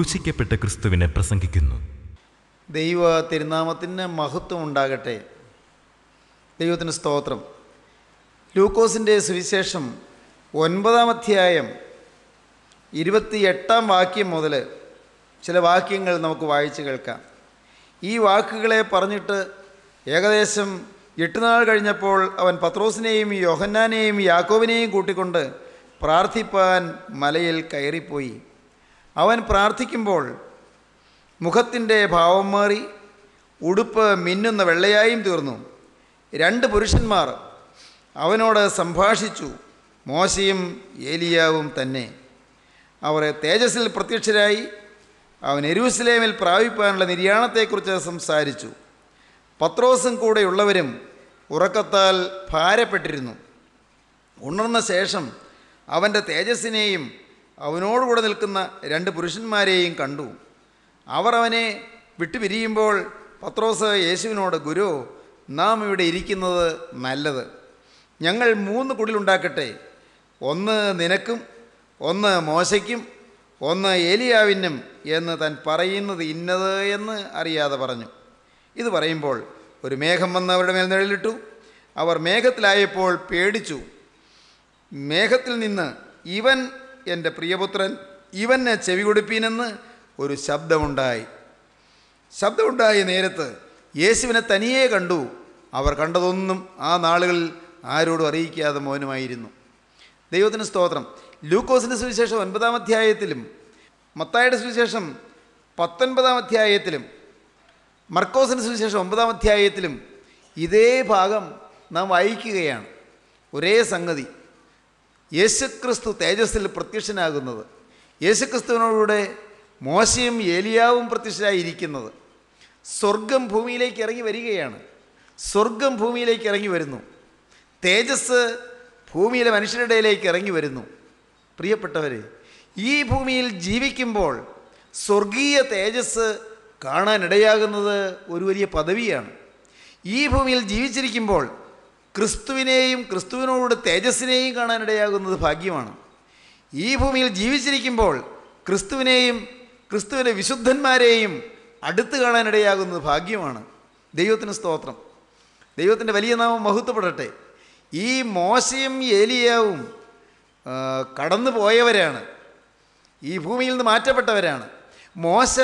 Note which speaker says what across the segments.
Speaker 1: ക്രൂശിക്കപ്പെട്ട ക്രിസ്തുവിനെ പ്രസംഗിക്കുന്നു.
Speaker 2: ദൈവ തിരുനാമത്തിന് മഹത്വം ഉണ്ടാകട്ടെ. ദൈവത്തിന് സ്തോത്രം. ലൂക്കോസിന്റെ സുവിശേഷം ഒൻപതാം അധ്യായം ഇരുപത്തിയെട്ടാം വാക്യം മുതൽ ചില വാക്യങ്ങൾ നമുക്ക് വായിച്ച് കേൾക്കാം. ഈ വാക്കുകളെ പറഞ്ഞിട്ട് ഏകദേശം എട്ട് നാൾ കഴിഞ്ഞപ്പോൾ അവൻ പത്രോസിനെയും യോഹന്നാനെയും യാക്കോവിനെയും കൂട്ടിക്കൊണ്ട് പ്രാർത്ഥിപ്പാൻ മലയിൽ കയറിപ്പോയി. അവൻ പ്രാർത്ഥിക്കുമ്പോൾ മുഖത്തിന്റെ ഭാവം മാറി ഉടുപ്പ് മിന്നുന്ന വെള്ളയായും തീർന്നു. രണ്ട് പുരുഷന്മാർ അവനോട് സംഭാഷിച്ചു മോശയും ഏലിയാവും തന്നെ. അവർ തേജസ്സിൽ പ്രത്യക്ഷരായി അവൻ എരുസലേമിൽ പ്രാപിപ്പാനുള്ള നിര്യാണത്തെക്കുറിച്ച് സംസാരിച്ചു. പത്രോസും കൂടെയുള്ളവരും ഉറക്കത്താൽ ഭാരപ്പെട്ടിരുന്നു. ഉണർന്ന ശേഷം അവന്റെ തേജസ്സിനെയും അവനോടുകൂടെ നിൽക്കുന്ന രണ്ട് പുരുഷന്മാരെയും കണ്ടു. അവർ അവനെ വിട്ടുപിരിയുമ്പോൾ പത്രോസ് യേശുവിനോട് ഗുരു നാം ഇവിടെ ഇരിക്കുന്നത് നല്ലത്. ഞങ്ങൾ മൂന്ന് കുടിലുണ്ടാക്കട്ടെ. ഒന്ന് നിനക്കും ഒന്ന് മോശയ്ക്കും ഒന്ന് ഏലിയാവിനും എന്ന് താൻ പറയുന്നത് ഇന്നത് എന്ന് അറിയാതെ പറഞ്ഞു. ഇത് പറയുമ്പോൾ ഒരു മേഘം വന്ന് അവരുടെ മേൽ നിഴലിട്ടു. അവർ മേഘത്തിലായപ്പോൾ പേടിച്ചു. മേഘത്തിൽ നിന്ന് ഇവൻ എന്റെ പ്രിയപുത്രൻ ഇവനെ ചെവി കൊടുപ്പീനെന്ന് ഒരു ശബ്ദമുണ്ടായി. ശബ്ദമുണ്ടായ നേരത്ത് യേശുവിനെ തനിയേ കണ്ടു. അവർ കണ്ടതൊന്നും ആ നാളുകളിൽ ആരോടും അറിയിക്കാതെ മൗനമായിരുന്നു. ദൈവത്തിന് സ്തോത്രം. ലൂക്കോസിന്റെ സുവിശേഷം ഒൻപതാം അധ്യായത്തിലും മത്തായുടെ സുവിശേഷം പത്തൊൻപതാം അധ്യായത്തിലും മർക്കോസിന്റെ സുവിശേഷം ഒമ്പതാം അധ്യായത്തിലും ഇതേ ഭാഗം നാം വായിക്കുകയാണ്. ഒരേ സംഗതി. യേശുക്രിസ്തു തേജസ്സിൽ പ്രത്യക്ഷനാകുന്നത്. യേശുക്രിസ്തുവിനോടുകൂടെ മോശയും ഏലിയാവും പ്രത്യക്ഷരായിരിക്കുന്നത്. സ്വർഗം ഭൂമിയിലേക്ക് ഇറങ്ങി വരികയാണ്. സ്വർഗം ഭൂമിയിലേക്ക് ഇറങ്ങി വരുന്നു. തേജസ് ഭൂമിയിലെ മനുഷ്യരുടെ ഇടയിലേക്ക് ഇറങ്ങി വരുന്നു. പ്രിയപ്പെട്ടവർ ഈ ഭൂമിയിൽ ജീവിക്കുമ്പോൾ സ്വർഗീയ തേജസ് കാണാനിടയാകുന്നത് ഒരു വലിയ പദവിയാണ്. ഈ ഭൂമിയിൽ ജീവിച്ചിരിക്കുമ്പോൾ ക്രിസ്തുവിനെയും ക്രിസ്തുവിനോട് തേജസ്സിനെയും കാണാനിടയാകുന്നത് ഭാഗ്യമാണ്. ഈ ഭൂമിയിൽ ജീവിച്ചിരിക്കുമ്പോൾ ക്രിസ്തുവിനെയും ക്രിസ്തുവിന്റെ വിശുദ്ധന്മാരെയും അടുത്ത് കാണാനിടയാകുന്നത് ഭാഗ്യമാണ്. ദൈവത്തിന് സ്തോത്രം. ദൈവത്തിന്റെ വലിയ നാമം മഹത്വപ്പെടട്ടെ. ഈ മോശയും ഏലിയാവും കടന്നു പോയവരാണ് ഈ ഭൂമിയിൽ നിന്ന് മാറ്റപ്പെട്ടവരാണ്. മോശ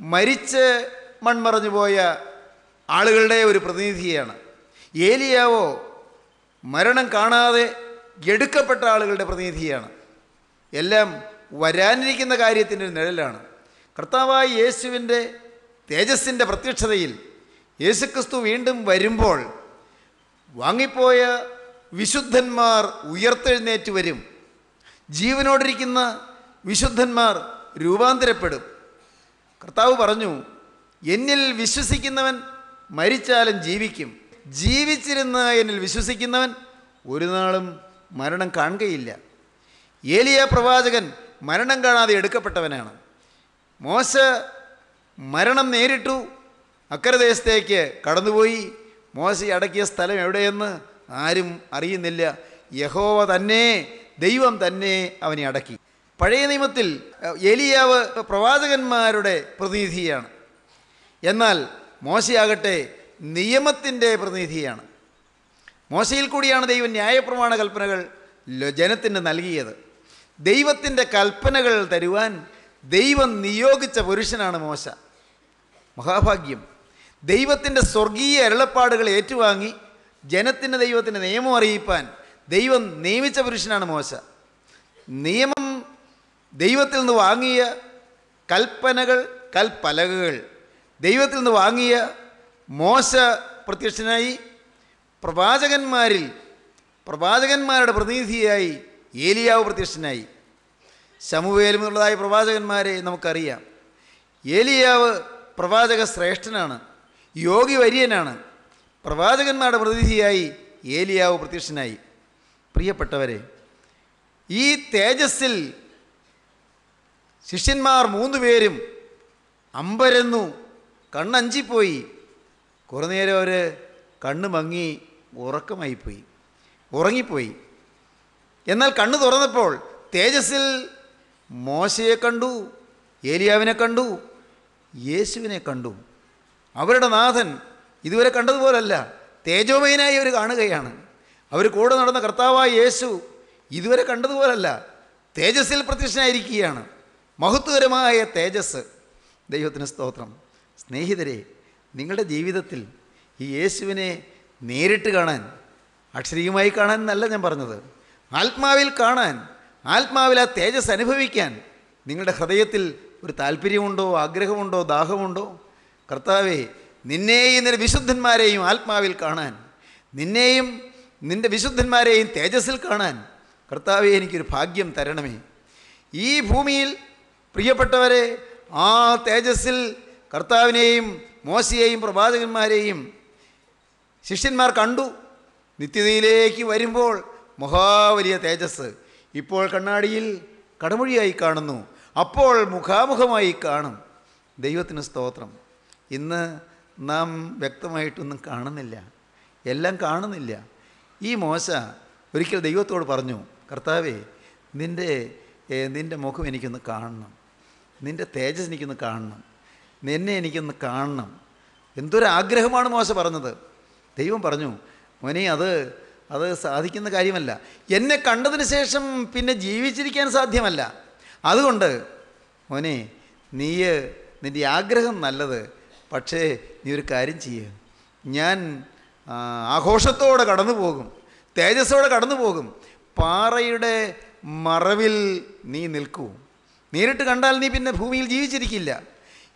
Speaker 2: മരിച്ച് മൺമറഞ്ഞു പോയ ആളുകളുടെ ഒരു പ്രതിനിധിയാണ്. ഏലിയാവോ മരണം കാണാതെ എടുക്കപ്പെട്ട ആളുകളുടെ പ്രതിനിധിയാണ്. എല്ലാം വരാനിരിക്കുന്ന കാര്യത്തിന്റെ ഒരു നിഴലാണ്. കർത്താവായി യേശുവിന്റെ തേജസ്സിന്റെ പ്രത്യക്ഷതയിൽ യേശുക്രിസ്തു വീണ്ടും വരുമ്പോൾ വാങ്ങിപ്പോയ വിശുദ്ധന്മാർ ഉയർത്തെഴുന്നേറ്റ് വരും. ജീവനോടിരിക്കുന്ന വിശുദ്ധന്മാർ രൂപാന്തരപ്പെടും. കർത്താവ് പറഞ്ഞു എന്നിൽ വിശ്വസിക്കുന്നവൻ മരിച്ചാലും ജീവിക്കും. ജീവിച്ചിരുന്ന എന്നിൽ വിശ്വസിക്കുന്നവൻ ഒരു നാളും മരണം കാണുകയില്ല. ഏലിയ പ്രവാചകൻ മരണം കാണാതെ എടുക്കപ്പെട്ടവനാണ്. മോശ മരണം നേരിട്ടു. അക്കരദേശത്തേക്ക് കടന്നുപോയി. മോശ അടക്കിയ സ്ഥലം എവിടെയെന്ന് ആരും അറിയുന്നില്ല. യഹോവ തന്നെ ദൈവം തന്നെ അവനെ അടക്കി. പഴയ നിയമത്തിൽ ഏലിയാവ് പ്രവാചകന്മാരുടെ പ്രതിനിധിയാണ് എന്നാൽ മോശയാകട്ടെ നിയമത്തിന്റെ പ്രതിനിധിയാണ്. മോശയിൽ കൂടിയാണ് ദൈവം ന്യായപ്രമാണ കൽപ്പനകൾ ജനത്തിന് നൽകിയത്. ദൈവത്തിന്റെ കൽപ്പനകൾ തരുവാൻ ദൈവം നിയോഗിച്ച പുരുഷനാണ് മോശ. മഹാഭാഗ്യം. ദൈവത്തിന്റെ സ്വർഗീയ അരുളപ്പാടുകൾ ഏറ്റുവാങ്ങി ജനത്തിന് ദൈവത്തിന്റെ നിയമം അറിയിപ്പാൻ ദൈവം നിയമിച്ച പുരുഷനാണ് മോശ. നിയമം ദൈവത്തിൽ നിന്ന് വാങ്ങിയ കൽപ്പനകൾ കൽപ്പലകകൾ ദൈവത്തിൽ നിന്ന് വാങ്ങിയ മോശ പ്രത്യക്ഷനായി പ്രവാചകന്മാരിൽ പ്രവാചകന്മാരുടെ പ്രതിനിധിയായി ഏലിയാവ് പ്രത്യക്ഷനായി. ശമുവേലും എന്നുള്ളതായ പ്രവാചകന്മാരെ നമുക്കറിയാം. ഏലിയാവ് പ്രവാചക ശ്രേഷ്ഠനാണ് യോഗി വര്യനാണ് പ്രവാചകന്മാരുടെ പ്രതിനിധിയായി ഏലിയാവ് പ്രത്യക്ഷനായി. പ്രിയപ്പെട്ടവരെ ഈ തേജസ്സിൽ ശിഷ്യന്മാർ മൂന്നുപേരും അമ്പരന്നു കണ്ണഞ്ചിപ്പോയി. കുറേ നേരം അവർ കണ്ണ് മങ്ങി ഉറക്കമായിപ്പോയി. ഉറങ്ങിപ്പോയി. എന്നാൽ കണ്ണ് തുറന്നപ്പോൾ തേജസ്സിൽ മോശയെ കണ്ടു ഏലിയാവിനെ കണ്ടു യേശുവിനെ കണ്ടു. അവരുടെ നാഥൻ ഇതുവരെ കണ്ടതുപോലല്ല തേജോമയനായി അവർ കാണുകയാണ്. അവർ കൂടെ നടന്ന കർത്താവായ യേശു ഇതുവരെ കണ്ടതുപോലല്ല തേജസ്സിൽ പ്രത്യക്ഷനായിരിക്കുകയാണ്. മഹത്വകരമായ തേജസ്. ദൈവത്തിന് സ്തോത്രം. സ്നേഹിതരെ നിങ്ങളുടെ ജീവിതത്തിൽ ഈ യേശുവിനെ നേരിട്ട് കാണാൻ അക്ഷരീയമായി കാണാൻ എന്നല്ല ഞാൻ പറഞ്ഞത്. ആത്മാവിൽ കാണാൻ ആത്മാവിൽ ആ തേജസ് അനുഭവിക്കാൻ നിങ്ങളുടെ ഹൃദയത്തിൽ ഒരു താല്പര്യമുണ്ടോ ആഗ്രഹമുണ്ടോ ദാഹമുണ്ടോ? കർത്താവേ നിന്നെയും നിന്റെ വിശുദ്ധന്മാരെയും ആത്മാവിൽ കാണാൻ നിന്നെയും നിന്റെ വിശുദ്ധന്മാരെയും തേജസ്സിൽ കാണാൻ കർത്താവെ എനിക്കൊരു ഭാഗ്യം തരണമേ. ഈ ഭൂമിയിൽ പ്രിയപ്പെട്ടവരെ ആ തേജസ്സിൽ കർത്താവിനെയും മോശയെയും പ്രവാചകന്മാരെയും ശിഷ്യന്മാർ കണ്ടു. നിത്യതയിലേക്ക് വരുമ്പോൾ മഹാവലിയ തേജസ് ഇപ്പോൾ കണ്ണാടിയിൽ കടമൊഴിയായി കാണുന്നു. അപ്പോൾ മുഖാമുഖമായി കാണും. ദൈവത്തിന് സ്തോത്രം. ഇന്ന് നാം വ്യക്തമായിട്ടൊന്നും കാണുന്നില്ല. എല്ലാം കാണുന്നില്ല. ഈ മോശ ഒരിക്കൽ ദൈവത്തോട് പറഞ്ഞു കർത്താവേ നിന്റെ നിന്റെ മുഖം എനിക്കൊന്ന് കാണണം. നിന്റെ തേജസ് എനിക്കൊന്ന് കാണണം. നിന്നെ എനിക്കൊന്ന് കാണണം. എന്തൊരാഗ്രഹമാണ് മോശ പറഞ്ഞത്? ദൈവം പറഞ്ഞു മോനെ അത് അത് സാധിക്കുന്ന കാര്യമല്ല. എന്നെ കണ്ടതിന് ശേഷം പിന്നെ ജീവിച്ചിരിക്കാൻ സാധ്യമല്ല. അതുകൊണ്ട് മോനെ നീ നിന്റെ ആഗ്രഹം നല്ലത് പക്ഷേ നീ ഒരു കാര്യം ചെയ്യുക ഞാൻ ആഘോഷത്തോടെ കടന്നു പോകും തേജസ്സോടെ കടന്നു പോകും പാറയുടെ മറവിൽ നീ നിൽക്കൂ. നേരിട്ട് കണ്ടാൽ നീ പിന്നെ ഭൂമിയിൽ ജീവിച്ചിരിക്കില്ല.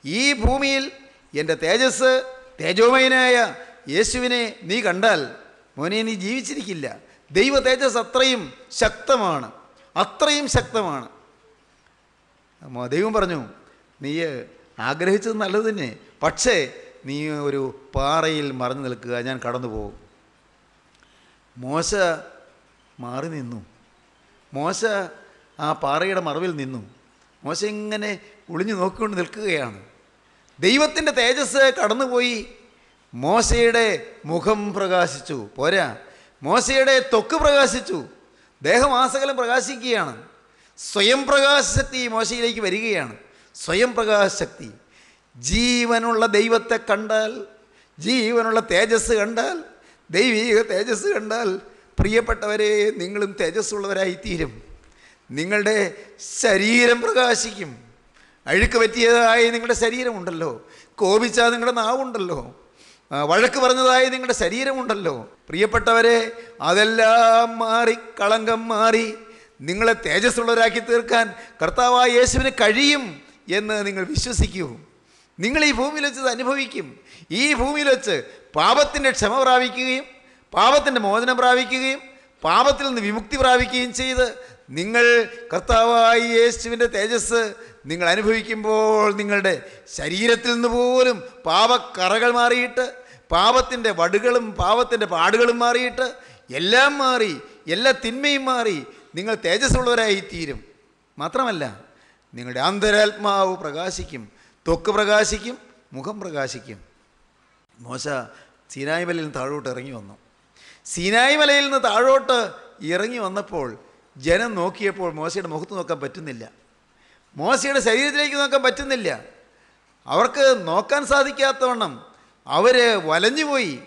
Speaker 2: ഈ ഭൂമിയിൽ എന്റെ തേജസ് തേജോമയനായ യേശുവിനെ നീ കണ്ടാൽ മോനെ നീ ജീവിച്ചിരിക്കില്ല. ദൈവ തേജസ് അത്രയും ശക്തമാണ്. അത്രയും ശക്തമാണ്. ദൈവം പറഞ്ഞു നീ ആഗ്രഹിച്ചത് നല്ലത് തന്നെ. പക്ഷേ നീ ഒരു പാറയിൽ മറഞ്ഞു നിൽക്കുക. ഞാൻ കടന്നു പോകും. മോശ മാറി നിന്നു. മോശ ആ പാറയുടെ മറവിൽ നിന്നു. മോശ ഇങ്ങനെ ഒളിഞ്ഞു നോക്കിക്കൊണ്ട് നിൽക്കുകയാണ്. ദൈവത്തിന്റെ തേജസ് കടന്നുപോയി. മോശയുടെ മുഖം പ്രകാശിച്ചു. പോരാ. മോശയുടെ തൊക്ക് പ്രകാശിച്ചു. ദേഹമാസകലം പ്രകാശിക്കുകയാണ്. സ്വയം പ്രകാശശക്തി മോശയിലേക്ക് വരികയാണ്. സ്വയം പ്രകാശശക്തി ജീവനുള്ള ദൈവത്തെ കണ്ടാൽ ജീവനുള്ള തേജസ് കണ്ടാൽ ദൈവീക തേജസ് കണ്ടാൽ പ്രിയപ്പെട്ടവരെ നിങ്ങളും തേജസ്സുള്ളവരായിത്തീരും. നിങ്ങളുടെ ശരീരം പ്രകാശിക്കും. അഴുക്ക് പറ്റിയതായി നിങ്ങളുടെ ശരീരമുണ്ടല്ലോ. കോപിച്ചാൽ നിങ്ങളുടെ നാവുണ്ടല്ലോ. വഴക്ക് പറഞ്ഞതായി നിങ്ങളുടെ ശരീരമുണ്ടല്ലോ. പ്രിയപ്പെട്ടവരെ അതെല്ലാം മാറി കളങ്കം മാറി നിങ്ങളെ തേജസ്സുള്ളവരാക്കി തീർക്കാൻ കർത്താവായ യേശുവിന് കഴിയും എന്ന് നിങ്ങൾ വിശ്വസിക്കൂ. നിങ്ങൾ ഈ ഭൂമിയിൽ വെച്ച് അനുഭവിക്കും. ഈ ഭൂമിയിൽ വെച്ച് പാപത്തിന്റെ ക്ഷമ പ്രാപിക്കുകയും പാപത്തിന്റെ മോചനം പ്രാപിക്കുകയും പാപത്തിൽ നിന്ന് വിമുക്തി പ്രാപിക്കുകയും ചെയ്ത് നിങ്ങൾ കർത്താവായി യേശുവിന്റെ തേജസ് നിങ്ങൾ അനുഭവിക്കുമ്പോൾ നിങ്ങളുടെ ശരീരത്തിൽ നിന്ന് പോലും പാപക്കറകൾ മാറിയിട്ട് പാപത്തിന്റെ വടുകളും പാപത്തിന്റെ പാടുകളും മാറിയിട്ട് എല്ലാം മാറി എല്ലാ തിന്മയും മാറി നിങ്ങൾ തേജസ്സുള്ളവരായി തീരും മാത്രമല്ല നിങ്ങളുടെ അന്തരാത്മാവ് പ്രകാശിക്കും തൊക്ക് പ്രകാശിക്കും മുഖം പ്രകാശിക്കും. മോശ സീനായ് മലയിൽ നിന്ന് താഴോട്ട് ഇറങ്ങി വന്നു. സീനായ് മലയിൽ നിന്ന് താഴോട്ട് ഇറങ്ങി വന്നപ്പോൾ ജനം നോക്കിയപ്പോൾ മോശയുടെ മുഖത്ത് നോക്കാൻ പറ്റുന്നില്ല. മോശയുടെ ശരീരത്തിലേക്ക് നോക്കാൻ പറ്റുന്നില്ല. അവർക്ക് നോക്കാൻ സാധിക്കാത്തവണ്ണം അവർ വലഞ്ഞുപോയി.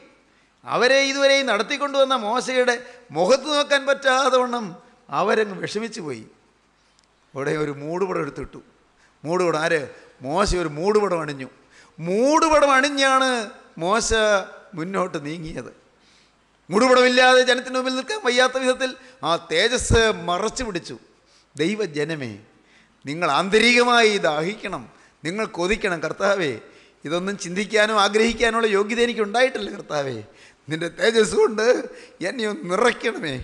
Speaker 2: അവരെ ഇതുവരെയും നടത്തിക്കൊണ്ടുവന്ന മോശയുടെ മുഖത്ത് നോക്കാൻ പറ്റാതെ വണ്ണം അവരങ്ങ് വിഷമിച്ചു പോയി അവിടെ ഒരു മൂടുപടം എടുത്തിട്ടു. മൂടുപടം ആര്? മോശ ഒരു മൂടുപടം അണിഞ്ഞു. മൂടുപടം അണിഞ്ഞാണ് മോശ മുന്നോട്ട് നീങ്ങിയത്. മൂടുപടമില്ലാതെ ജനത്തിന് മുമ്പിൽ നിൽക്കാൻ വയ്യാത്ത വിധത്തിൽ ആ തേജസ് മറച്ചു പിടിച്ചു. ദൈവജനമേ നിങ്ങൾ ആന്തരികമായി ദാഹിക്കണം നിങ്ങൾ കൊതിക്കണം. കർത്താവേ ഇതൊന്നും ചിന്തിക്കാനും ആഗ്രഹിക്കാനുള്ള യോഗ്യത എനിക്ക് ഉണ്ടായിട്ടില്ല കർത്താവേ. നിന്റെ തേജസ് കൊണ്ട് എന്നെ ഒന്ന് നിറയ്ക്കണമേ.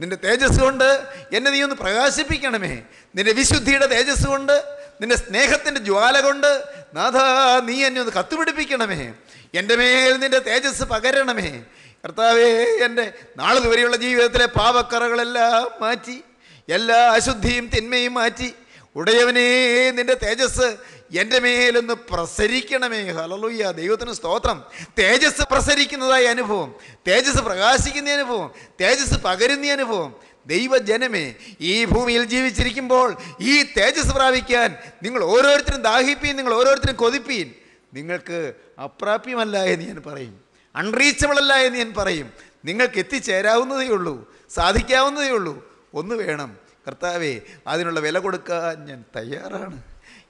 Speaker 2: നിന്റെ തേജസ് കൊണ്ട് എന്നെ നീ ഒന്ന് പ്രകാശിപ്പിക്കണമേ. നിന്റെ വിശുദ്ധിയുടെ തേജസ് കൊണ്ട് നിന്റെ സ്നേഹത്തിന്റെ ജ്വാല കൊണ്ട് നാഥ നീ എന്നെ ഒന്ന് കത്തുപിടിപ്പിക്കണമേ. എന്റെ മേൽ നിന്റെ തേജസ് പകരണമേ. കർത്താവേ എന്റെ നാളെ വരെയുള്ള ജീവിതത്തിലെ പാവക്കറകളെല്ലാം മാറ്റി എല്ലാ അശുദ്ധിയും തിന്മയും മാറ്റി ഉടയവനേ നിന്റെ തേജസ് എന്റെ മേലൊന്ന് പ്രസരിക്കണമേ. ഹലലുയ്യ ദൈവത്തിന് സ്തോത്രം. തേജസ് പ്രസരിക്കുന്നതായ അനുഭവം. തേജസ് പ്രകാശിക്കുന്ന അനുഭവം. തേജസ് പകരുന്ന അനുഭവം. ദൈവജനമേ ഈ ഭൂമിയിൽ ജീവിച്ചിരിക്കുമ്പോൾ ഈ തേജസ് പ്രാപിക്കാൻ നിങ്ങൾ ഓരോരുത്തരും ദാഹിപ്പീൻ നിങ്ങൾ ഓരോരുത്തരും കൊതിപ്പീൻ. നിങ്ങൾക്ക് അപ്രാപ്യമല്ല എന്ന് ഞാൻ പറയും. അൺറീച്ചബിൾ അല്ല എന്ന് ഞാൻ പറയും. നിങ്ങൾക്ക് എത്തിച്ചേരാവുന്നതേ ഉള്ളൂ. സാധിക്കാവുന്നതേ ഉള്ളൂ. ഒന്ന് വേണം. കർത്താവേ അതിനുള്ള വില കൊടുക്കാൻ ഞാൻ തയ്യാറാണ്.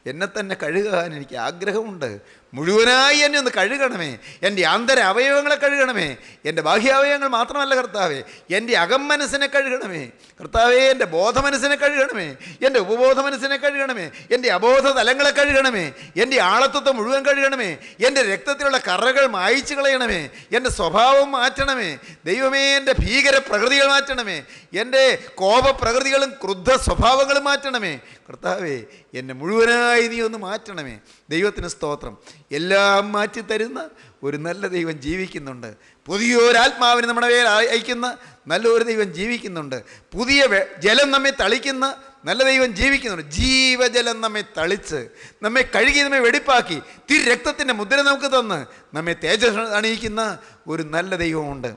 Speaker 2: എന്നെ തന്നെ കഴുകാൻ എനിക്ക് ആഗ്രഹമുണ്ട്. മുഴുവനായി എന്നെ ഒന്ന് കഴുകണമേ. എന്റെ ആന്തര അവയവങ്ങളെ കഴുകണമേ. എന്റെ ബാഹ്യാവയവങ്ങൾ മാത്രമല്ല കർത്താവേ. എന്റെ അകം മനസ്സിനെ കഴുകണമേ. കർത്താവേ എന്റെ ബോധമനസ്സിനെ കഴുകണമേ. എന്റെ ഉപബോധ മനസ്സിനെ കഴുകണമേ. എന്റെ അബോധ തലങ്ങളെ കഴുകണമേ. എന്റെ ആളത്വത്തെ മുഴുവൻ കഴുകണമേ. എന്റെ രക്തത്തിലുള്ള കറകൾ മായച്ചു കളയണമേ. എന്റെ സ്വഭാവം മാറ്റണമേ. ദൈവമേ എന്റെ ഭീകര പ്രകൃതികൾ മാറ്റണമേ. എന്റെ കോപപ്രകൃതികളും ക്രുദ്ധ സ്വഭാവങ്ങളും മാറ്റണമേ. കർത്താവേ എന്നെ മുഴുവനായി നീ ഒന്ന് മാറ്റണമേ. ദൈവത്തിന് സ്തോത്രം. എല്ലാം മാറ്റി തരുന്ന ഒരു നല്ല ദൈവം ജീവിക്കുന്നുണ്ട്. പുതിയൊരാത്മാവിന് നമ്മുടെ പേര് അയക്കുന്ന നല്ലൊരു ദൈവം ജീവിക്കുന്നുണ്ട്. പുതിയ ജലം നമ്മെ തളിക്കുന്ന നല്ല ദൈവം ജീവിക്കുന്നുണ്ട്. ജീവജലം നമ്മെ തളിച്ച് നമ്മെ കഴുകി നമ്മെ വെടിപ്പാക്കി തിരു രക്തത്തിന്റെ മുദ്ര നമുക്ക് തന്ന് നമ്മെ തേജസ് അണിയിക്കുന്ന ഒരു നല്ല ദൈവമുണ്ട്.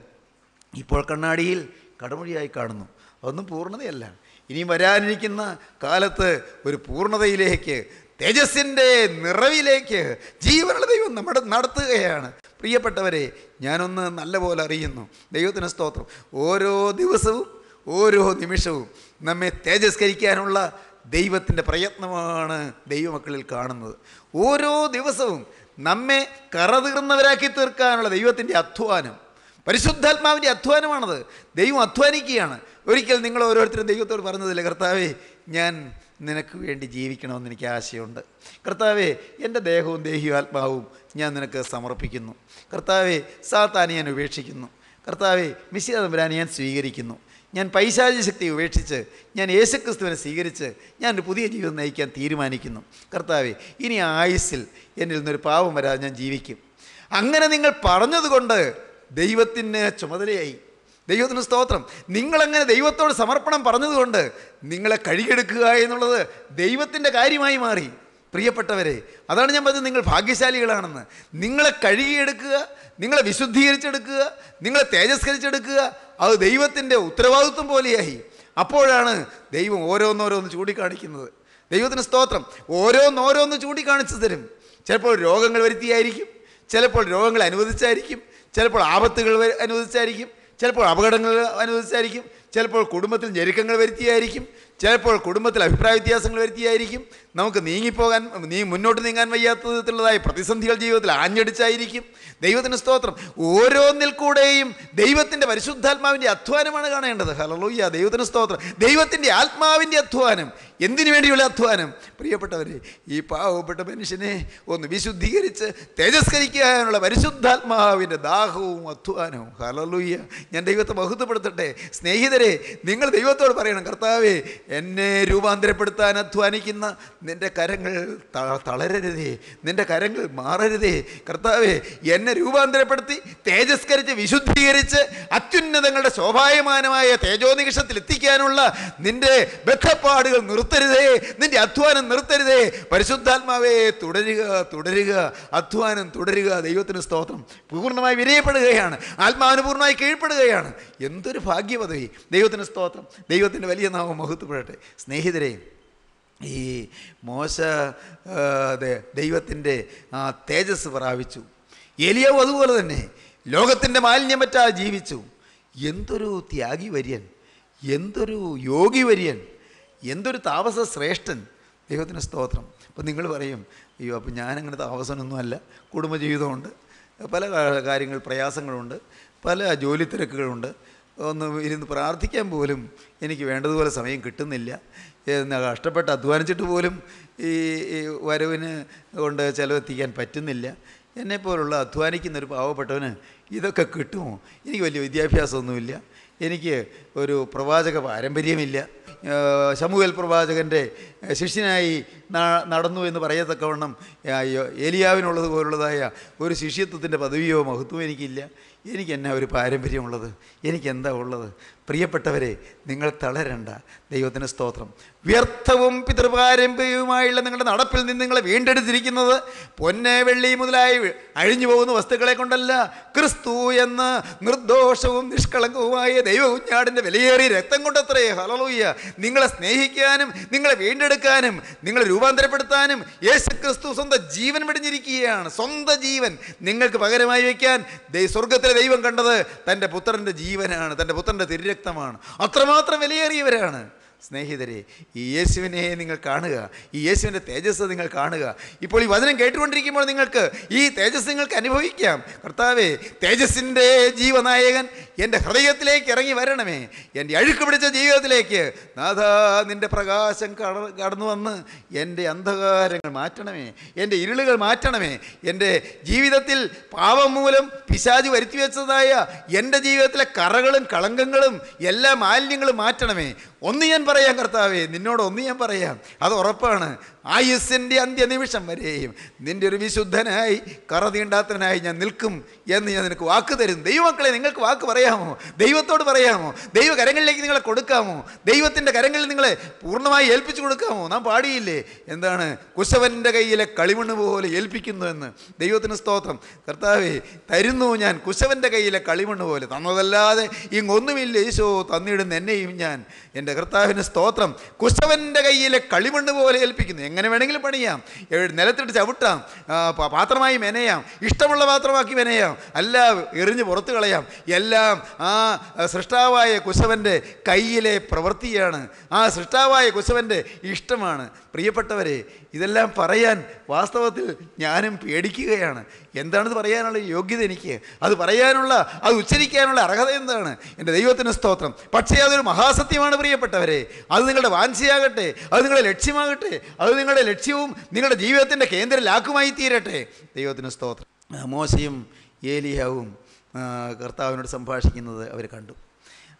Speaker 2: ഇപ്പോൾ കണ്ണാടിയിൽ കടമൊഴിയായി കാണുന്നു. അതൊന്നും പൂർണതയല്ല. ഇനിയും വരാനിരിക്കുന്ന കാലത്ത് ഒരു പൂർണതയിലേക്ക് തേജസ്സിന്റെ നിറവിലേക്ക് ജീവനുള്ള ദൈവം നമ്മുടെ നടത്തുകയാണ്. പ്രിയപ്പെട്ടവരെ ഞാനൊന്ന് നല്ലപോലെ അറിയുന്നു. ദൈവത്തിന് സ്തോത്രം. ഓരോ ദിവസവും ഓരോ നിമിഷവും നമ്മെ തേജസ്കരിക്കാനുള്ള ദൈവത്തിന്റെ പ്രയത്നമാണ് ദൈവമക്കളിൽ കാണുന്നത്. ഓരോ ദിവസവും നമ്മെ കറതീർന്നവരാക്കി തീർക്കാനുള്ള ദൈവത്തിന്റെ അധ്വാനം. പരിശുദ്ധാത്മാവിന്റെ അധ്വാനമാണത്. ദൈവം അധ്വാനിക്കുകയാണ്. ഒരിക്കൽ നിങ്ങൾ ഓരോരുത്തരും ദൈവത്തോട് പറഞ്ഞതില്ല കർത്താവേ ഞാൻ നിനക്ക് വേണ്ടി ജീവിക്കണമെന്ന് എനിക്ക് ആശയമുണ്ട്. കർത്താവേ എന്റെ ദേഹവും ദേഹിയും ആത്മാവും ഞാൻ നിനക്ക് സമർപ്പിക്കുന്നു. കർത്താവേ സാത്താനെ ഞാൻ ഉപേക്ഷിക്കുന്നു. കർത്താവെ മിശ്രിതമ്പുരാനെ ഞാൻ സ്വീകരിക്കുന്നു. ഞാൻ പൈശാചി ശക്തി ഉപേക്ഷിച്ച് ഞാൻ യേശുക്രിസ്തുവിനെ സ്വീകരിച്ച് ഞാൻ ഒരു പുതിയ ജീവിതം നയിക്കാൻ തീരുമാനിക്കുന്നു. കർത്താവെ ഇനി ആയുസ്സിൽ എന്നിൽ നിന്നൊരു പാവം വരാതെ ഞാൻ ജീവിക്കും. അങ്ങനെ നിങ്ങൾ പറഞ്ഞതുകൊണ്ട് ദൈവത്തിന് ചുമതലയായി. ദൈവത്തിന് സ്തോത്രം. നിങ്ങളങ്ങനെ ദൈവത്തോട് സമർപ്പണം പറഞ്ഞതുകൊണ്ട് നിങ്ങളെ കഴുകിയെടുക്കുക എന്നുള്ളത് ദൈവത്തിന്റെ കാര്യമായി മാറി. പ്രിയപ്പെട്ടവരെ അതാണ് ഞാൻ പറഞ്ഞത് നിങ്ങൾ ഭാഗ്യശാലികളാണെന്ന്. നിങ്ങളെ കഴുകിയെടുക്കുക നിങ്ങളെ വിശുദ്ധീകരിച്ചെടുക്കുക നിങ്ങളെ തേജസ്കരിച്ചെടുക്കുക അത് ദൈവത്തിന്റെ ഉത്തരവാദിത്വം പോലെയായി. അപ്പോഴാണ് ദൈവം ഓരോന്നോരോന്ന് ചൂണ്ടിക്കാണിക്കുന്നത്. ദൈവത്തിന് സ്തോത്രം. ഓരോന്നോരോന്ന് ചൂണ്ടിക്കാണിച്ചു തരും. ചിലപ്പോൾ രോഗങ്ങൾ വരുത്തിയായിരിക്കും ചിലപ്പോൾ രോഗങ്ങൾ അനുവദിച്ചായിരിക്കും ചിലപ്പോൾ ആപത്തുകൾ അനുവദിച്ചായിരിക്കും. ചിലപ്പോൾ അപകടങ്ങൾ അനുവദിച്ചായിരിക്കും ചിലപ്പോൾ കുടുംബത്തിൽ ഞെരുക്കങ്ങൾ വരുത്തിയായിരിക്കും ചിലപ്പോൾ കുടുംബത്തിൽ അഭിപ്രായ വ്യത്യാസങ്ങൾ വരുത്തിയായിരിക്കും. നമുക്ക് നീങ്ങിപ്പോകാൻ നീ മുന്നോട്ട് നീങ്ങാൻ വയ്യാത്ത വിധത്തിലുള്ളതായ പ്രതിസന്ധികൾ ജീവിതത്തിൽ ആഞ്ഞടിച്ചായിരിക്കും. ദൈവത്തിന് സ്തോത്രം. ഓരോന്നിൽ കൂടെയും ദൈവത്തിന്റെ പരിശുദ്ധാത്മാവിന്റെ അധ്വാനമാണ് കാണേണ്ടത്. ഹലലൂയ്യ ദൈവത്തിന് സ്തോത്രം. ദൈവത്തിന്റെ ആത്മാവിന്റെ അധ്വാനം. എന്തിനു വേണ്ടിയുള്ള അധ്വാനം? പ്രിയപ്പെട്ടവരെ ഈ പാവപ്പെട്ട മനുഷ്യനെ ഒന്ന് വിശുദ്ധീകരിച്ച് തേജസ്കരിക്കാനുള്ള പരിശുദ്ധാത്മാവിന്റെ ദാഹവും അധ്വാനവും. ഹലലൂയ്യ ഞാൻ ദൈവത്തെ ബഹുത്വപ്പെടുത്തട്ടെ. സ്നേഹിതരെ നിങ്ങൾ ദൈവത്തോട് പറയണം കർത്താവേ എന്നെ രൂപാന്തരപ്പെടുത്താൻ അധ്വാനിക്കുന്ന നിന്റെ കരങ്ങൾ തളരരുതേ നിന്റെ കരങ്ങൾ മാറരുതേ. കർത്താവേ എന്നെ രൂപാന്തരപ്പെടുത്തി തേജസ്കരിച്ച് വിശുദ്ധീകരിച്ച് അത്യുന്നതങ്ങളുടെ ശോഭായമാനമായ തേജോനിമിഷത്തിൽ എത്തിക്കാനുള്ള നിന്റെ ബദ്ധപ്പാടുകൾ നിർത്തരുതേ നിന്റെ അധ്വാനം നിർത്തരുതേ. പരിശുദ്ധാത്മാവേ തുടരുക തുടരുക അധ്വാനം തുടരുക. ദൈവത്തിന് സ്തോത്രം. പൂർണമായി വിനയപ്പെടുകയാണ് ആത്മാനുപൂർണമായി കീഴ്പ്പെടുകയാണ്. എന്തൊരു ഭാഗ്യപദവി ദൈവത്തിന് സ്തോത്രം. ദൈവത്തിന്റെ വലിയ നാമം മഹത്വപ്പെടട്ടെ. സ്നേഹിതരെ ഈ മോശ ദൈവത്തിന്റെ തേജസ് പ്രാപിച്ചു. എലിയോ അതുപോലെ തന്നെ ലോകത്തിന്റെ മാലിന്യം പറ്റാ ജീവിച്ചു. എന്തൊരു ത്യാഗി വര്യൻ എന്തൊരു യോഗി വര്യൻ എന്തൊരു താമസ ശ്രേഷ്ഠൻ ദൈവത്തിന് സ്തോത്രം. അപ്പം നിങ്ങൾ പറയും അയ്യോ അപ്പം ഞാനങ്ങനെ താമസനൊന്നുമല്ല. കുടുംബജീവിതമുണ്ട്. പല കാര്യങ്ങൾ പ്രയാസങ്ങളുണ്ട്. പല ജോലി തിരക്കുകളുണ്ട് ഒന്ന് ഇരുന്ന് പ്രാർത്ഥിക്കാൻ പോലും എനിക്ക് വേണ്ടതുപോലെ സമയം കിട്ടുന്നില്ല. കഷ്ടപ്പെട്ട് അധ്വാനിച്ചിട്ട് പോലും ഈ വരവിന് കൊണ്ട് ചിലവെത്തിക്കാൻ പറ്റുന്നില്ല. എന്നെപ്പോലുള്ള അധ്വാനിക്കുന്ന ഒരു പാവപ്പെട്ടവന് ഇതൊക്കെ കിട്ടുമോ? എനിക്ക് വലിയ വിദ്യാഭ്യാസമൊന്നുമില്ല. എനിക്ക് ഒരു പ്രവാചക പാരമ്പര്യമില്ല. ശമുവൽ പ്രവാചകന്റെ ശിഷ്യനായി നടന്നു എന്ന് പറയത്തക്കവണ്ണം ഏലിയാവിനുള്ളത് പോലുള്ളതായ ഒരു ശിഷ്യത്വത്തിന്റെ പദവിയോ മഹത്വമോ എനിക്കില്ല. എനിക്ക് എന്നാ ഒരു പാരമ്പര്യമുള്ളത്? എനിക്കെന്താ ഉള്ളത്? പ്രിയപ്പെട്ടവരെ നിങ്ങൾ തളരണ്ട. ദൈവത്തിന് സ്തോത്രം. വ്യർത്ഥവും പിതൃപാരമ്പര്യവുമായുള്ള നിങ്ങളുടെ നടപ്പിൽ നിന്ന് നിങ്ങളെ വീണ്ടെടുത്തിരിക്കുന്നത് പൊന്നെ വെള്ളി മുതലായി അഴിഞ്ഞു പോകുന്ന വസ്തുക്കളെ കൊണ്ടല്ല. ക്രിസ്തു എന്ന നിർദോഷവും നിഷ്കളങ്കവുമായ ദൈവകുഞ്ഞാടിന്റെ വിലയേറിയ രക്തം കൊണ്ടത്രേ. ഹലലൂയ്യ നിങ്ങളെ സ്നേഹിക്കാനും നിങ്ങളെ വീണ്ടെടുക്കാനും നിങ്ങളെ രൂപാന്തരപ്പെടുത്താനും യേശു ക്രിസ്തു സ്വന്തം ജീവൻ വെടിഞ്ഞിരിക്കുകയാണ്. സ്വന്തം ജീവൻ നിങ്ങൾക്ക് പകരമായി വയ്ക്കാൻ സ്വർഗത്തിലെ ദൈവം കണ്ടത് തന്റെ പുത്രന്റെ ജീവനാണ്. തന്റെ പുത്രന്റെ തിരുരക്തമാണ് അത്രമാത്രം വിലയേറിയവരാണ്. സ്നേഹിതരെ ഈ യേശുവിനെ നിങ്ങൾ കാണുക ഈ യേശുവിന്റെ തേജസ് നിങ്ങൾ കാണുക. ഇപ്പോൾ ഈ വചനം കേട്ടുകൊണ്ടിരിക്കുമ്പോൾ നിങ്ങൾക്ക് ഈ തേജസ് നിങ്ങൾക്ക് അനുഭവിക്കാം. കർത്താവേ തേജസ്സിന്റെ ജീവനായകൻ എന്റെ ഹൃദയത്തിലേക്ക് ഇറങ്ങി വരണമേ. എന്റെ അഴുക്ക് പിടിച്ച ജീവിതത്തിലേക്ക് നാഥ നിന്റെ പ്രകാശം കട കടന്നു വന്ന് എന്റെ അന്ധകാരങ്ങൾ മാറ്റണമേ. എന്റെ ഇരുളുകൾ മാറ്റണമേ. എന്റെ ജീവിതത്തിൽ പാപം മൂലം പിശാജ് വരുത്തി വെച്ചതായ എന്റെ ജീവിതത്തിലെ കറകളും കളങ്കങ്ങളും എല്ലാ മാലിന്യങ്ങളും മാറ്റണമേ. ഒന്ന് ഞാൻ പറയാം കർത്താവേ നിന്നോട് ഒന്ന് ഞാൻ പറയാം. അത് ഉറപ്പാണ്. ആയുസ്സിന്റെ അന്ത്യനിമിഷം വരെയും നിന്റെ ഒരു വിശുദ്ധനായി കറതീണ്ടാത്തനായി ഞാൻ നിൽക്കും എന്ന് ഞാൻ നിനക്ക് വാക്ക് തരും. ദൈവമക്കളെ നിങ്ങൾക്ക് വാക്ക് പറയാമോ? ദൈവത്തോട് പറയാമോ? ദൈവ കരങ്ങളിലേക്ക് നിങ്ങളെ കൊടുക്കാമോ? ദൈവത്തിന്റെ കരങ്ങളിൽ നിങ്ങളെ പൂർണമായി ഏൽപ്പിച്ചു കൊടുക്കാമോ? നാം പാടിയില്ലേ? എന്താണ് കുശവന്റെ കയ്യിലെ കളിമണ്ണ് പോലെ ഏൽപ്പിക്കുന്നു എന്ന്. ദൈവത്തിന് സ്തോത്രം. കർത്താവേ തരുന്നു ഞാൻ കുശവന്റെ കയ്യിലെ കളിമണ്ണ് പോലെ. തന്നതല്ലാതെ ഇങ്ങൊന്നുമില്ല. ഈശോ തന്നിടുന്ന എന്നെയും ഞാൻ എന്റെ കർത്താവിന് സ്തോത്രം. കുശവന്റെ കയ്യിലെ കളിമണ്ണ് പോലെ ഏൽപ്പിക്കുന്നു. എങ്ങനെ വേണമെങ്കിലും പണിയാം. നിലത്തിട്ട് ചവിട്ടാം. പാത്രമായി മെനയാം. ഇഷ്ടമുള്ള പാത്രമാക്കി മെനയാം. അല്ല എറിഞ്ഞ് പുറത്തു കളയാം. എല്ലാം ആ സൃഷ്ടാവായ കുശവന്റെ കയ്യിലെ പ്രവൃത്തിയാണ്. ആ സൃഷ്ടാവായ കുശവന്റെ ഇഷ്ടമാണ്. പ്രിയപ്പെട്ടവരെ ഇതെല്ലാം പറയാൻ വാസ്തവത്തിൽ ഞാനും പേടിക്കുകയാണ്. എന്താണിത് പറയാനുള്ള യോഗ്യത എനിക്ക്? അത് പറയാനുള്ള അത് ഉച്ചരിക്കാനുള്ള അർഹത എന്താണ്? എന്റെ ദൈവത്തിന്റെ സ്തോത്രം. പക്ഷേ അതൊരു മഹാസത്യമാണ് പ്രിയപ്പെട്ടവരെ. അത് നിങ്ങളുടെ വാഞ്ചയാകട്ടെ അത് നിങ്ങളുടെ ലക്ഷ്യമാകട്ടെ അത് നിങ്ങളുടെ ലക്ഷ്യവും നിങ്ങളുടെ ജീവിതത്തിന്റെ കേന്ദ്രലാക്കുമായി തീരട്ടെ. ദൈവത്തിന്റെ സ്തോത്രം. മോശയും ഏലിയാവും കർത്താവിനോട് സംഭാഷിക്കുന്നത് അവർ കണ്ടു.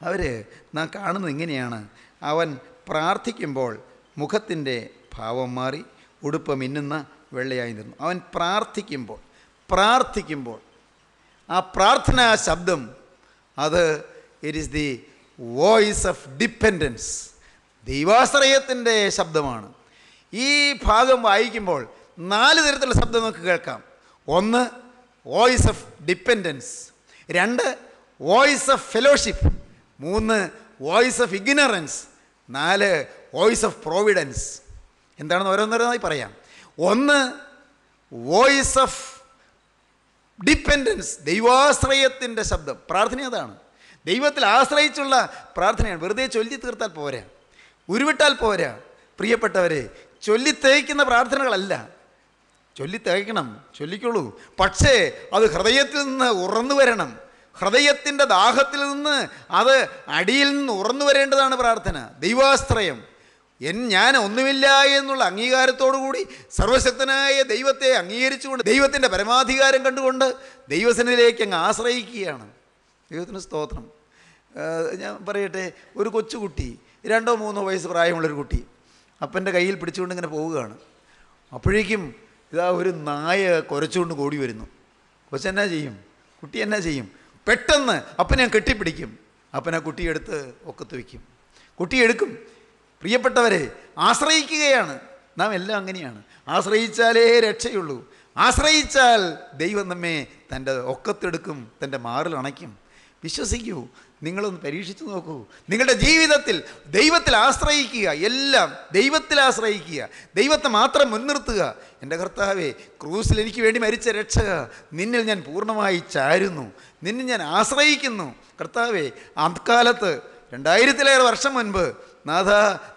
Speaker 2: അവർ നാം കാണുന്നത് എങ്ങനെയാണ് അവൻ പ്രാർത്ഥിക്കുമ്പോൾ മുഖത്തിന്റെ ഭാവം മാറി ഉടുപ്പ് മിന്നുന്ന വെള്ളയായി നിന്നു. അവൻ പ്രാർത്ഥിക്കുമ്പോൾ പ്രാർത്ഥിക്കുമ്പോൾ ആ പ്രാർത്ഥനാ ശബ്ദം അത് it is the voice of dependence ദൈവാശ്രയത്തിന്റെ ശബ്ദമാണ്. ഈ ഭാഗം വായിക്കുമ്പോൾ നാല് തരത്തിലുള്ള ശബ്ദം നമുക്ക് കേൾക്കാം. ഒന്ന് വോയിസ് ഓഫ് ഡിപ്പെൻഡൻസ് രണ്ട് വോയിസ് ഓഫ് ഫെലോഷിപ്പ് മൂന്ന് വോയിസ് ഓഫ് ഇഗ്നറൻസ് നാല് വോയിസ് ഓഫ് പ്രോവിഡൻസ് എന്താണെന്ന് ഓരോന്നോരോന്നായി പറയാം. ഒന്ന് വോയിസ് ഓഫ് ഡിപ്പെൻഡൻസ് ദൈവാശ്രയത്തിന്റെ ശബ്ദം. പ്രാർത്ഥന അതാണ്. ദൈവത്തിൽ ആശ്രയിച്ചുള്ള പ്രാർത്ഥനയാണ്. വെറുതെ ചൊല്ലി തീർത്താൽ പോരാ. ഉരുവിട്ടാൽ പോരാ. പ്രിയപ്പെട്ടവരെ ചൊല്ലി തേയ്ക്കുന്ന പ്രാർത്ഥനകളല്ല. ചൊല്ലി തേയ്ക്കണം ചൊല്ലിക്കോളൂ പക്ഷേ അത് ഹൃദയത്തിൽ നിന്ന് ഉറന്നു വരണം. ഹൃദയത്തിന്റെ ദാഹത്തിൽ നിന്ന് അത് അടിയിൽ നിന്ന് ഉറന്നു വരേണ്ടതാണ് പ്രാർത്ഥന. ദൈവാശ്രയം. എൻ ഞാൻ ഒന്നുമില്ല എന്നുള്ള അംഗീകാരത്തോടു കൂടി സർവശക്തനായ ദൈവത്തെ അംഗീകരിച്ചുകൊണ്ട് ദൈവത്തിന്റെ പരമാധികാരം കണ്ടുകൊണ്ട് ദൈവസനിലേക്ക് അങ്ങ് ആശ്രയിക്കുകയാണ്. ദൈവത്തിന് സ്തോത്രം. ഞാൻ പറയട്ടെ ഒരു കൊച്ചുകുട്ടി രണ്ടോ മൂന്നോ വയസ്സ് പ്രായമുള്ളൊരു കുട്ടി അപ്പന്റെ കയ്യിൽ പിടിച്ചുകൊണ്ട് ഇങ്ങനെ പോവുകയാണ്. അപ്പോഴേക്കും ഇതാ ഒരു നായ കുരച്ചുകൊണ്ട് കൂടി വരുന്നു. കൊച്ചെന്നാ ചെയ്യും? കുട്ടി എന്നാ ചെയ്യും? പെട്ടെന്ന് അപ്പനെ ഞാൻ കെട്ടിപ്പിടിക്കും. അപ്പൻ ആ കുട്ടിയെടുത്ത് ഒക്കത്ത് വയ്ക്കും കുട്ടി എടുക്കും. പ്രിയപ്പെട്ടവരെ ആശ്രയിക്കുകയാണ്. നാം എല്ലാം അങ്ങനെയാണ്. ആശ്രയിച്ചാലേ രക്ഷയുള്ളൂ. ആശ്രയിച്ചാൽ ദൈവം നമ്മെ തന്റെ ഒക്കത്തെടുക്കും തന്റെ മാറിൽ അണയ്ക്കും. വിശ്വസിക്കൂ നിങ്ങളൊന്ന് പരീക്ഷിച്ചു നോക്കൂ. നിങ്ങളുടെ ജീവിതത്തിൽ ദൈവത്തിൽ ആശ്രയിക്കുക എല്ലാം ദൈവത്തിൽ ആശ്രയിക്കുക ദൈവത്തെ മാത്രം മുൻനിർത്തുക. എന്റെ കർത്താവേ ക്രൂസിൽ എനിക്ക് വേണ്ടി മരിച്ച രക്ഷക നിന്നിൽ ഞാൻ പൂർണമായി ചാരുന്നു. നിന്നെ ഞാൻ ആശ്രയിക്കുന്നു. കർത്താവെ അക്കാലത്ത് രണ്ടായിരത്തിലേറെ വർഷം മുൻപ് നാഥ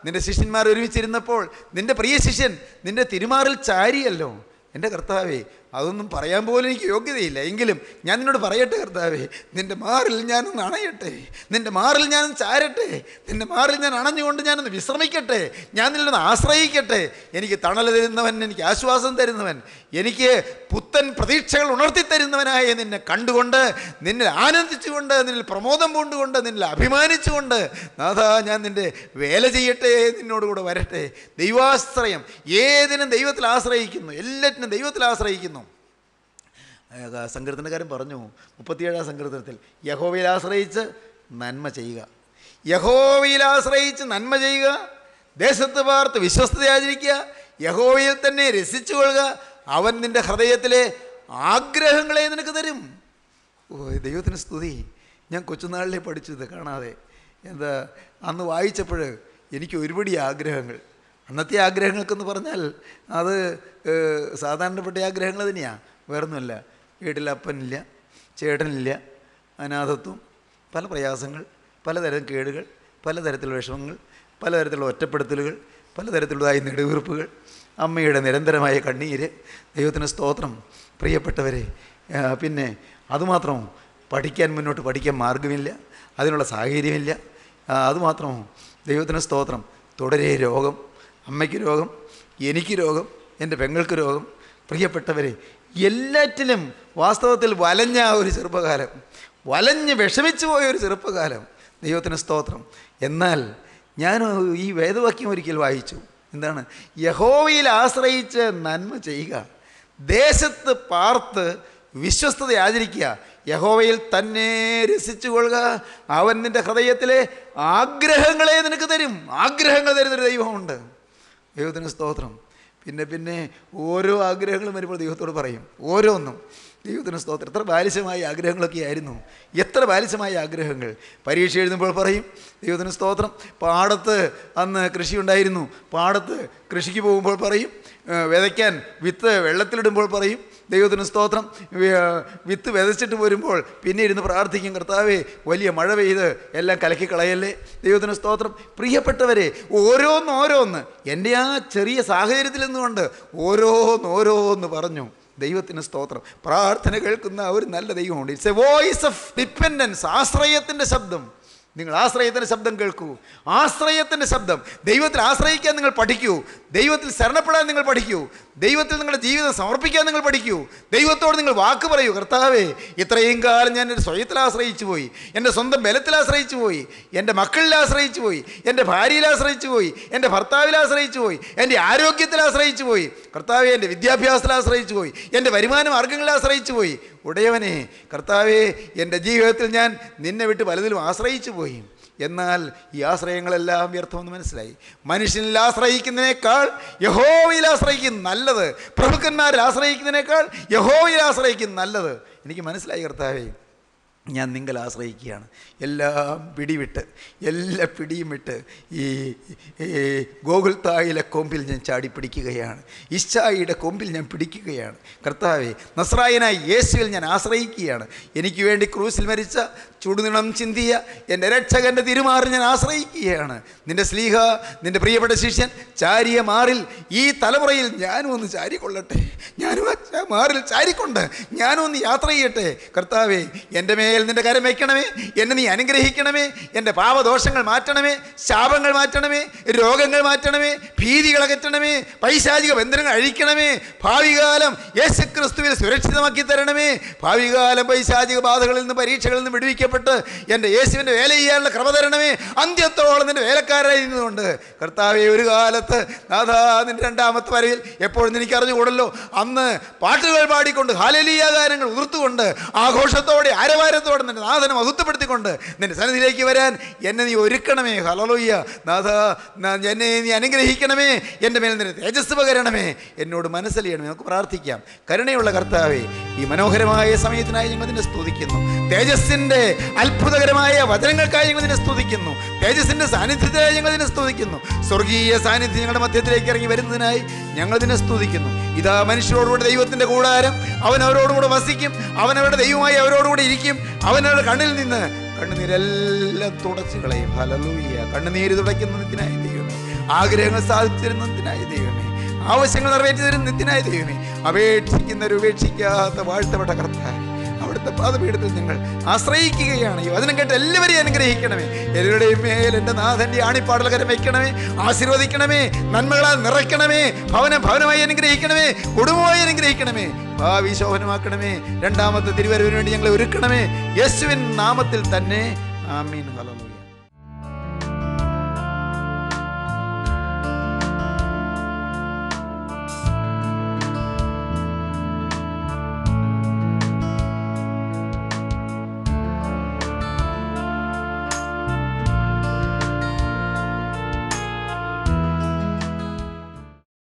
Speaker 2: നിന്റെ ശിഷ്യന്മാർ ഒരുമിച്ചിരുന്നപ്പോൾ നിന്റെ പ്രിയ ശിഷ്യൻ നിന്റെ തിരുമാറിൽ ചാരിയല്ലോ. എന്റെ കർത്താവെ അതൊന്നും പറയാൻ പോലും എനിക്ക് യോഗ്യതയില്ല. എങ്കിലും ഞാൻ നിന്നോട് പറയട്ടെ കർത്താവേ നിന്റെ മാറിൽ ഞാനൊന്ന് അണയട്ടെ നിന്റെ മാറിൽ ഞാനൊന്ന് ചാരട്ടെ നിന്റെ മാറിൽ ഞാൻ അണഞ്ഞുകൊണ്ട് ഞാനൊന്ന് വിശ്രമിക്കട്ടെ ഞാൻ നിന്നൊന്ന് ആശ്രയിക്കട്ടെ. എനിക്ക് തണൽ തരുന്നവൻ എനിക്ക് ആശ്വാസം തരുന്നവൻ എനിക്ക് പുത്തൻ പ്രതീക്ഷകൾ ഉണർത്തി തരുന്നവനായ നിന്നെ കണ്ടുകൊണ്ട് നിന്നെ ആനന്ദിച്ചുകൊണ്ട് നിന്നിൽ പ്രമോദം പൂണ്ടുകൊണ്ട് നിന്നിൽ അഭിമാനിച്ചുകൊണ്ട് നാഥാ ഞാൻ നിന്റെ വേല ചെയ്യട്ടെ നിന്നോടുകൂടെ വരട്ടെ. ദൈവാശ്രയം ഏതിനും ദൈവത്തിൽ ആശ്രയിക്കുന്നു എല്ലാറ്റിനും ദൈവത്തിൽ ആശ്രയിക്കുന്നു. സങ്കീർത്തനക്കാരൻ പറഞ്ഞു മുപ്പത്തിയേഴാം സങ്കീർത്തനത്തിൽ യഹോവയിൽ ആശ്രയിച്ച് നന്മ ചെയ്യുക. യഹോവയിൽ ആശ്രയിച്ച് നന്മ ചെയ്യുക. ദേശത്ത് പാർത്ത് വിശ്വസ്തത ആചരിക്കുക. യഹോവയിൽ തന്നെ രസിച്ചു കൊള്ളുക അവൻ നിന്റെ ഹൃദയത്തിലെ ആഗ്രഹങ്ങളെ നിനക്ക് തരും. ഓ ദൈവത്തിന് സ്തുതി. ഞാൻ കൊച്ചുനാളിലെ പഠിച്ചത് കാണാതെ. എന്താ അന്ന് വായിച്ചപ്പോൾ എനിക്ക് ഒരുപടി ആഗ്രഹങ്ങൾ. അന്നത്തെ ആഗ്രഹങ്ങൾക്കെന്ന് പറഞ്ഞാൽ അത് സാധാരണപ്പെട്ട ആഗ്രഹങ്ങൾ തന്നെയാണ് വേറൊന്നുമല്ല. വീട്ടിൽ അപ്പനില്ല ചേട്ടനില്ല അനാഥത്വം പല പ്രയാസങ്ങൾ പലതരം കേടുകൾ പലതരത്തിലുള്ള വിഷമങ്ങൾ പലതരത്തിലുള്ള ഒറ്റപ്പെടുത്തലുകൾ പലതരത്തിലുള്ളതായ നെടുവീർപ്പുകൾ. അമ്മയുടെ നിരന്തരമായ കണ്ണീര് ദൈവത്തിന് സ്തോത്രം പ്രിയപ്പെട്ടവരെ. പിന്നെ അതുമാത്രം പഠിക്കാൻ മുന്നോട്ട് പഠിക്കാൻ മാർഗമില്ല അതിനുള്ള സാഹചര്യമില്ല. അതുമാത്രം ദൈവത്തിന്റെ സ്തോത്രം. തുടരെ രോഗം അമ്മയ്ക്ക് രോഗം എനിക്ക് രോഗം എന്റെ പെങ്ങൾക്ക് രോഗം. പ്രിയപ്പെട്ടവരെ എല്ലാറ്റിലും വാസ്തവത്തിൽ വലഞ്ഞ ഒരു ചെറുപ്പകാലം. വലഞ്ഞ് വിഷമിച്ചു പോയ ഒരു ചെറുപ്പകാലം. ദൈവത്തിന് സ്തോത്രം. എന്നാൽ ഞാൻ ഈ വേദവാക്യം ഒരിക്കൽ വായിച്ചു. എന്താണ്? യഹോവയിൽ ആശ്രയിച്ച് നന്മ ചെയ്യുക ദേശത്ത് പാർത്ത് വിശ്വസ്തത ആചരിക്കുക യഹോവയിൽ തന്നെ രസിച്ചു കൊള്ളുക അവൻ നിന്റെ ഹൃദയത്തിലെ ആഗ്രഹങ്ങളെ നിനക്ക് തരും. ആഗ്രഹങ്ങൾ തരുന്നൊരു ദൈവമുണ്ട്. ദൈവത്തിന് സ്തോത്രം. പിന്നെ പിന്നെ ഓരോ ആഗ്രഹങ്ങളും വരുമ്പോൾ ദൈവത്തോട് പറയും. ഓരോന്നും. ദൈവത്തിന് സ്തോത്രം. എത്ര ബാലിശമായ ആഗ്രഹങ്ങളൊക്കെ ആയിരുന്നു. എത്ര ബാലിശമായ ആഗ്രഹങ്ങൾ. പരീക്ഷ എഴുതുമ്പോൾ പറയും ദൈവത്തിന് സ്തോത്രം. പാടത്ത് അന്ന് കൃഷി ഉണ്ടായിരുന്നു പാടത്ത് കൃഷിക്ക് പോകുമ്പോൾ പറയും വിതയ്ക്കാൻ വിത്ത് വെള്ളത്തിലിടുമ്പോൾ പറയും ദൈവത്തിന് സ്തോത്രം. വിത്ത് വിതച്ചിട്ട് വരുമ്പോൾ പിന്നെ ഇരുന്ന് പ്രാർത്ഥിക്കും കർത്താവേ വലിയ മഴ പെയ്ത് എല്ലാം കലക്കി കളയല്ലേ? ദൈവത്തിന് സ്തോത്രം. പ്രിയപ്പെട്ടവരെ ഓരോന്നോരോന്ന്. ഓരോന്ന് എന്റെ ആ ചെറിയ സാഹചര്യത്തിൽ നിന്നുകൊണ്ട് ഓരോന്ന് ഓരോന്ന് പറഞ്ഞു. ദൈവത്തിന് സ്തോത്രം. പ്രാർത്ഥന കേൾക്കുന്ന ഒരു നല്ല ദൈവമുണ്ട്. It's a voice of dependence ആശ്രയത്തിന്റെ ശബ്ദം. നിങ്ങൾ ആശ്രയത്തിന്റെ ശബ്ദം കേൾക്കൂ. ആശ്രയത്തിന്റെ ശബ്ദം. ദൈവത്തിൽ ആശ്രയിക്കാൻ നിങ്ങൾ പഠിക്കൂ. ദൈവത്തിൽ ശരണപ്പെടാൻ നിങ്ങൾ പഠിക്കൂ. ദൈവത്തിൽ നിങ്ങളുടെ ജീവിതം സമർപ്പിക്കാൻ നിങ്ങൾ പഠിക്കൂ. ദൈവത്തോട് നിങ്ങൾ വാക്ക് പറയൂ. കർത്താവേ ഇത്രയും കാലം ഞാൻ എന്റെ സ്വയത്തിൽ ആശ്രയിച്ചു പോയി. എന്റെ സ്വന്തം ബലത്തിൽ ആശ്രയിച്ചു പോയി. എന്റെ മക്കളിൽ ആശ്രയിച്ചു പോയി. എന്റെ ഭാര്യയിൽ ആശ്രയിച്ചു പോയി. എന്റെ ഭർത്താവിൽ ആശ്രയിച്ചു പോയി. എന്റെ ആരോഗ്യത്തിൽ ആശ്രയിച്ചു പോയി. കർത്താവെ എന്റെ വിദ്യാഭ്യാസത്തിൽ ആശ്രയിച്ചു പോയി. എന്റെ വരുമാന മാർഗങ്ങളിൽ ആശ്രയിച്ചു പോയി. ഉടയവനെ കർത്താവെ എന്റെ ജീവിതത്തിൽ ഞാൻ നിന്നെ വിട്ട് പലതിലും ആശ്രയിച്ചു പോയി. എന്നാൽ ഈ ആശ്രയങ്ങളെല്ലാം വ്യർത്ഥമെന്ന് മനസ്സിലായി. മനുഷ്യനിൽ ആശ്രയിക്കുന്നതിനേക്കാൾ യഹോവയിൽ ആശ്രയിക്കും നല്ലത്. പ്രഭുക്കന്മാരിൽ ആശ്രയിക്കുന്നതിനേക്കാൾ യഹോവയിൽ ആശ്രയിക്കും നല്ലത്. എനിക്ക് മനസ്സിലായി കർത്താവേ. ഞാൻ നിങ്ങൾ ആശ്രയിക്കുകയാണ്. എല്ലാം പിടിവിട്ട് എല്ലാ പിടിയും വിട്ട് ഈ ഗോകുൽ തായിലെ കൊമ്പിൽ ഞാൻ ചാടി പിടിക്കുകയാണ്. ഇഷായിയുടെ കൊമ്പിൽ ഞാൻ പിടിക്കുകയാണ്. കർത്താവെ നസ്രായനായി യേശുവിൽ ഞാൻ ആശ്രയിക്കുകയാണ്. എനിക്ക് വേണ്ടി ക്രൂസിൽ മരിച്ച ചുടുനിണം ചിന്തിയ എന്റെ രക്ഷകന്റെ തിരുമാറി ഞാൻ ആശ്രയിക്കുകയാണ്. നിന്റെ സ്ലീഹ നിന്റെ പ്രിയപ്പെട്ട ശിഷ്യൻ ചാരിയ മാറിൽ ഈ തലമുറയിൽ ഞാനും ഒന്ന് ചാരിക്കൊള്ളട്ടെ. ഞാനും മാറിൽ ചാരിക്കൊണ്ട് ഞാനും ഒന്ന് യാത്ര ചെയ്യട്ടെ. കർത്താവേ എന്റെ മേൽ നിന്റെ കരം വയ്ക്കണമേ. എന്നെ നീ അനുഗ്രഹിക്കണമേ. എന്റെ പാപദോഷങ്ങൾ മാറ്റണമേ. ശാപങ്ങൾ മാറ്റണമേ. രോഗങ്ങൾ മാറ്റണമേ. ഭീതികൾ അകറ്റണമേ പൈശാചിക ബന്ധനങ്ങൾ അഴിക്കണമേ ഭാവികാലം യേശുക്രിസ്തുവിൽ സുരക്ഷിതമാക്കി തരണമേ ഭാവികാലം പൈശാചിക ബാധകളിൽ നിന്ന് പരീക്ഷകളിൽ നിന്ന് വിടുവിക്കപ്പെട്ട് എന്റെ യേശുവിന്റെ വേല ചെയ്യാനുള്ള ക്രമ തരണമേ അന്ത്യത്തോളം നിന്റെ വേലക്കാരായിരുന്നതുകൊണ്ട് കർത്താവെ ഒരു കാലത്ത് നാഥാ നിന്റെ രണ്ടാമത്തെ വരവിൽ എപ്പോഴും എനിക്ക് അറിഞ്ഞുകൂടല്ലോ. അന്ന് പാട്ടുകൾ പാടിക്കൊണ്ട് ഹാലലീയ ഗാനങ്ങൾ ഉതിർത്തുകൊണ്ട് ആഘോഷത്തോടെ ആരവാരത്തോടെ നിന്റെ നാഥനെ മഹത്വപ്പെടുത്തിക്കൊണ്ട് നിന്റെ സന്നിധിയിലേക്ക് വരാൻ എന്നെ നീ ഒരുക്കണമേ. ഹലലോയ്യ നാഥ എന്നെ നീ അനുഗ്രഹിക്കണമേ എന്റെ മേൽ നിന്ന് തേജസ് പകരണമേ എന്നോട് മനസ്സിലെയ്യണമേ നമുക്ക് പ്രാർത്ഥിക്കാം. കരുണയുള്ള കർത്താവേ ഈ മനോഹരമായ സമയത്തിനായി ഞങ്ങൾ നിന്നെ സ്തുതിക്കുന്നു. തേജസ്സിന്റെ അത്ഭുതകരമായ വചനങ്ങൾക്കായി ഞങ്ങൾ നിന്നെ സ്തുതിക്കുന്നു. തേജസ്സിന്റെ സാന്നിധ്യത്തിനായി ഞങ്ങൾ നിന്നെ സ്തുതിക്കുന്നു. സ്വർഗീയ സാന്നിധ്യം ഞങ്ങളുടെ മധ്യത്തിലേക്ക് ഇറങ്ങി വരുന്നതിനായി ഞങ്ങൾ നിന്നെ സ്തുതിക്കുന്നു. ഇതാ മനുഷ്യരോടുകൂടെ ദൈവത്തിന്റെ കൂടാരം അവൻ അവരോടുകൂടെ വസിക്കും അവൻ അവരുടെ ദൈവമായി അവരോടുകൂടെ ഇരിക്കും അവൻ അവരുടെ കണ്ണിൽ നിന്ന് കണ്ണുനീരെല്ലാം തുടച്ചു കളയും ഹലലൂയ്യ കണ്ണുനീര് തുടയ്ക്കുന്നതിനായി ദൈവമേ. ആഗ്രഹങ്ങൾ സാധിച്ചു തരുന്നതിനായി ദൈവമേ ആവശ്യങ്ങൾ നിറവേറ്റി തരുന്നതിനായി നിത്യനായ ദൈവമേ അപേക്ഷിക്കുന്നവർ ഉപേക്ഷിക്കാത്ത വാഴ്ത്തപ്പെട്ട കർത്താവ് അവിടുത്തെ പാതപീഠത്തിൽ നിങ്ങൾ ആശ്രയിക്കുകയാണ്. വചനം കേട്ട് എല്ലാവരെയും അനുഗ്രഹിക്കണമേ. എല്ലാവരുടെയും മേൽ എന്റെ നാഥന്റെ ആണിപ്പാടലകരം വയ്ക്കണമേ. ആശീർവദിക്കണമേ. നന്മകളാൽ നിറയ്ക്കണമേ. ഭവന ഭവനമായി അനുഗ്രഹിക്കണമേ. കുടുംബമായി അനുഗ്രഹിക്കണമേ. ഭാവി ശോഭനമാക്കണമേ. രണ്ടാമത്തെ തിരുവരവിന് വേണ്ടി ഞങ്ങളെ ഒരുക്കണമേ. യേശുവിൻ നാമത്തിൽ തന്നെ ആമീൻ. ഹല്ലേലൂയ.